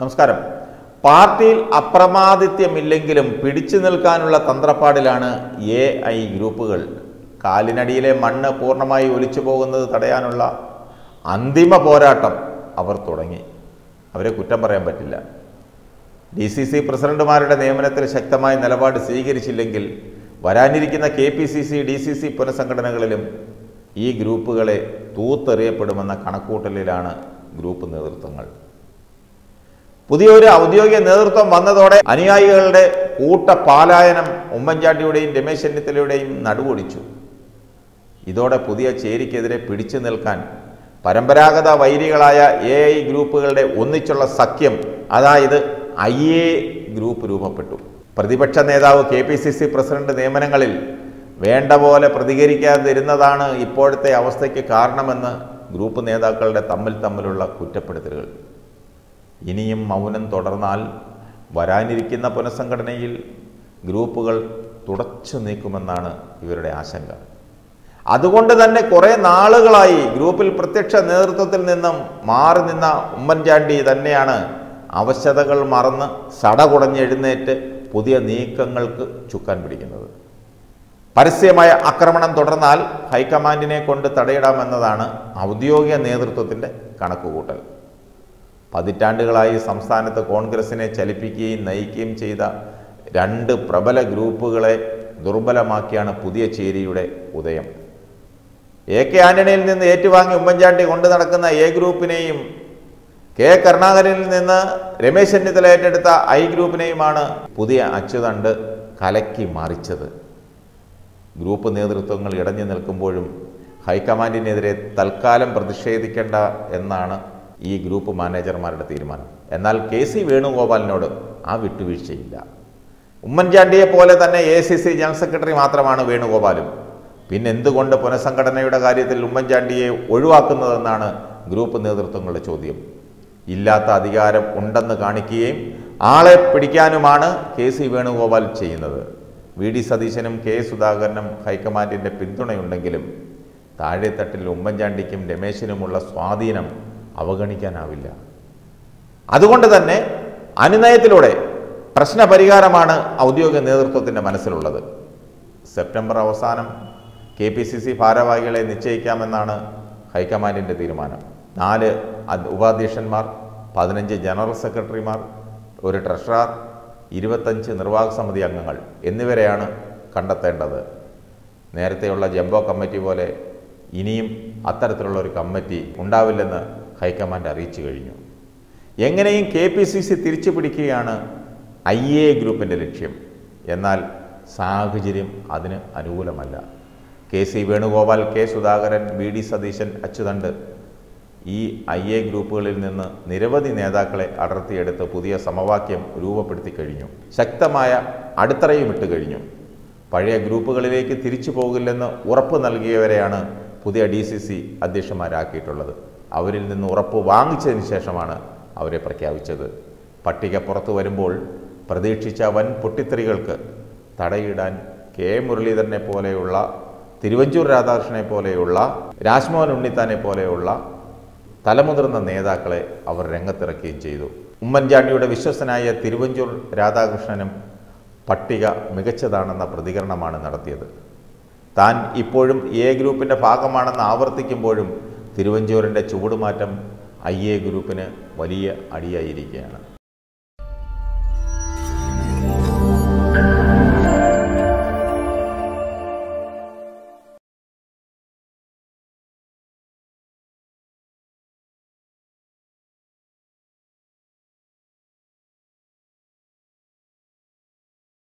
നമസ്കാരം. പാർട്ടിയിൽ അപ്രമാദിത്യമില്ലെങ്കിലും പിടിച്ചു നിൽക്കാനുള്ള തന്ത്രപ്പാടിലാണ് എ ഐ ഗ്രൂപ്പുകൾ. കാലിനടിയിലെ മണ്ണ് പൂർണമായി ഒലിച്ചു പോകുന്നത് തടയാനുള്ള അന്തിമ പോരാട്ടം അവർ തുടങ്ങി. അവരെ കുറ്റം പറയാൻ പറ്റില്ല. ഡി സി സി പ്രസിഡന്റുമാരുടെ നിയമനത്തിൽ ശക്തമായ നിലപാട് സ്വീകരിച്ചില്ലെങ്കിൽ വരാനിരിക്കുന്ന K P C C D C C പുനഃസംഘടനകളിലും ഈ ഗ്രൂപ്പുകളെ തൂത്തെറിയപ്പെടുമെന്ന കണക്കൂട്ടലിലാണ് ഗ്രൂപ്പ് നേതൃത്വങ്ങൾ. പുതിയൊരു ഔദ്യോഗിക നേതൃത്വം വന്നതോടെ അനുയായികളുടെ കൂട്ട പാലായനം ഉമ്മൻചാണ്ടിയുടെയും രമേശ് ചെന്നിത്തലയുടെയും നടുവൊടിച്ചു. ഇതോടെ പുതിയ ചേരിക്കെതിരെ പിടിച്ചു നിൽക്കാൻ പരമ്പരാഗത വൈരികളായ എ ഐ ഗ്രൂപ്പുകളുടെ ഒന്നിച്ചുള്ള സഖ്യം അതായത് ഐ എ ഗ്രൂപ്പ് രൂപപ്പെട്ടു. പ്രതിപക്ഷ നേതാവ് K P C C president നിയമനങ്ങളിൽ വേണ്ട പോലെ പ്രതികരിക്കാതിരുന്നതാണ് ഇപ്പോഴത്തെ അവസ്ഥയ്ക്ക് കാരണമെന്ന് ഗ്രൂപ്പ് നേതാക്കളുടെ തമ്മിൽ തമ്മിലുള്ള കുറ്റപ്പെടുത്തലുകൾ. ഇനിയും മൗനം തുടർന്നാൽ വരാനിരിക്കുന്ന പുനഃസംഘടനയിൽ ഗ്രൂപ്പുകൾ തുടച്ചു നീക്കുമെന്നാണ് ഇവരുടെ ആശങ്ക. അതുകൊണ്ട് തന്നെ കുറേ നാളുകളായി ഗ്രൂപ്പിൽ പ്രത്യക്ഷ നേതൃത്വത്തിൽ നിന്നും മാറി നിന്ന ഉമ്മൻചാണ്ടി തന്നെയാണ് അവശതകൾ മറന്ന് സടകുടഞ്ഞെഴുന്നേറ്റ് പുതിയ നീക്കങ്ങൾക്ക് ചുക്കാൻ പിടിക്കുന്നത്. പരസ്യമായ ആക്രമണം തുടർന്നാൽ ഹൈക്കമാൻഡിനെ കൊണ്ട് തടയിടാമെന്നതാണ് ഔദ്യോഗിക നേതൃത്വത്തിന്റെ കണക്കുകൂട്ടൽ. പതിറ്റാണ്ടുകളായി സംസ്ഥാനത്ത് കോൺഗ്രസിനെ ചലിപ്പിക്കുകയും നയിക്കുകയും ചെയ്ത രണ്ട് പ്രബല ഗ്രൂപ്പുകളെ ദുർബലമാക്കിയാണ് പുതിയ ചേരിയുടെ ഉദയം. എ കെ ആന്റണിയിൽ നിന്ന് ഏറ്റുവാങ്ങി ഉമ്മൻചാണ്ടി കൊണ്ടു നടക്കുന്ന എ ഗ്രൂപ്പിനെയും കെ കരുണാകരനിൽ നിന്ന് രമേശ് ചെന്നിത്തല ഏറ്റെടുത്ത ഐ ഗ്രൂപ്പിനെയുമാണ് പുതിയ അച്ചുതണ്ട് കലക്കി മറിച്ചത്. ഗ്രൂപ്പ് നേതൃത്വങ്ങൾ ഇടഞ്ഞു നിൽക്കുമ്പോഴും ഹൈക്കമാൻഡിനെതിരെ തൽക്കാലം പ്രതിഷേധിക്കേണ്ട എന്നാണ് ഈ ഗ്രൂപ്പ് മാനേജർമാരുടെ തീരുമാനം. എന്നാൽ കെ സി വേണുഗോപാലിനോട് ആ വിട്ടുവീഴ്ചയില്ല. ഉമ്മൻചാണ്ടിയെ പോലെ തന്നെ A C C general secretary മാത്രമാണ് വേണുഗോപാലും. പിന്നെ എന്തുകൊണ്ട് പുനഃസംഘടനയുടെ കാര്യത്തിൽ ഉമ്മൻചാണ്ടിയെ ഒഴിവാക്കുന്നതെന്നാണ് ഗ്രൂപ്പ് നേതൃത്വങ്ങളുടെ ചോദ്യം. ഇല്ലാത്ത അധികാരം ഉണ്ടെന്ന് കാണിക്കുകയും ആളെ പിടിക്കാനുമാണ് കെ സി വേണുഗോപാൽ ചെയ്യുന്നത്. വി ഡി സതീശനും കെ സുധാകരനും ഹൈക്കമാൻഡിന്റെ പിന്തുണയുണ്ടെങ്കിലും താഴെത്തട്ടിൽ ഉമ്മൻചാണ്ടിക്കും രമേശിനുമുള്ള സ്വാധീനം അവഗണിക്കാനാവില്ല. അതുകൊണ്ട് തന്നെ അനുനയത്തിലൂടെ പ്രശ്നപരിഹാരമാണ് ഔദ്യോഗിക നേതൃത്വത്തിന്റെ മനസ്സിലുള്ളത്. സെപ്റ്റംബർ അവസാനം കെ പി സി സി ഭാരവാഹികളെ നിശ്ചയിക്കാമെന്നാണ് ഹൈക്കമാൻഡിന്റെ തീരുമാനം. നാല് ഉപാധ്യക്ഷന്മാർ പതിനഞ്ച് ജനറൽ സെക്രട്ടറിമാർ ഒരു ട്രഷറർ ഇരുപത്തഞ്ച് നിർവാഹക സമിതി അംഗങ്ങൾ എന്നിവരെയാണ് കണ്ടെത്തേണ്ടത്. നേരത്തെയുള്ള ജംബോ കമ്മിറ്റി പോലെ ഇനിയും അത്തരത്തിലുള്ള ഒരു കമ്മിറ്റി ഉണ്ടാവില്ലെന്ന് ഹൈക്കമാൻഡ് അറിയിച്ചു കഴിഞ്ഞു. എങ്ങനെയും കെ പി സി സി തിരിച്ചു പിടിക്കുകയാണ് ഐ എ ഗ്രൂപ്പിന്റെ ലക്ഷ്യം. എന്നാൽ സാഹചര്യം അതിന് അനുകൂലമല്ല. K C Venugopal K Sudhakaran B D Satheesan അച്യുതണ്ട്. ഈ ഐ എ ഗ്രൂപ്പുകളിൽ നിന്ന് നിരവധി നേതാക്കളെ അടർത്തിയെടുത്ത് പുതിയ സമവാക്യം രൂപപ്പെടുത്തി കഴിഞ്ഞു. ശക്തമായ അടിത്തറയും ഇട്ട് കഴിഞ്ഞു. പഴയ ഗ്രൂപ്പുകളിലേക്ക് തിരിച്ചു പോകില്ലെന്ന് ഉറപ്പ് നൽകിയവരെയാണ് പുതിയ ഡി സി സി അധ്യക്ഷന്മാരാക്കിയിട്ടുള്ളത്. അവരിൽ നിന്ന് ഉറപ്പ് വാങ്ങിച്ചതിന് ശേഷമാണ് അവരെ പ്രഖ്യാപിച്ചത്. പട്ടിക പുറത്തു വരുമ്പോൾ പ്രതീക്ഷിച്ച വൻ പൊട്ടിത്തെറികൾക്ക് തടയിടാൻ കെ. മുരളീധരനെ പോലെയുള്ള തിരുവഞ്ചൂർ രാധാകൃഷ്ണനെ പോലെയുള്ള രാജ്മോഹൻ ഉണ്ണിത്താനെ പോലെയുള്ള തലമുതിർന്ന നേതാക്കളെ അവർ രംഗത്തിറക്കുകയും ചെയ്തു. ഉമ്മൻചാണ്ടിയുടെ വിശ്വസനായ തിരുവഞ്ചൂർ രാധാകൃഷ്ണനും പട്ടിക മികച്ചതാണെന്ന പ്രതികരണമാണ് നടത്തിയത്. താൻ ഇപ്പോഴും എ ഗ്രൂപ്പിന്റെ ഭാഗമാണെന്ന് ആവർത്തിക്കുമ്പോഴും തിരുവഞ്ചൂരിന്റെ ചുവടുമാറ്റം ഐ എ ഗ്രൂപ്പിന് വലിയ അടിയായിരിക്കുകയാണ്.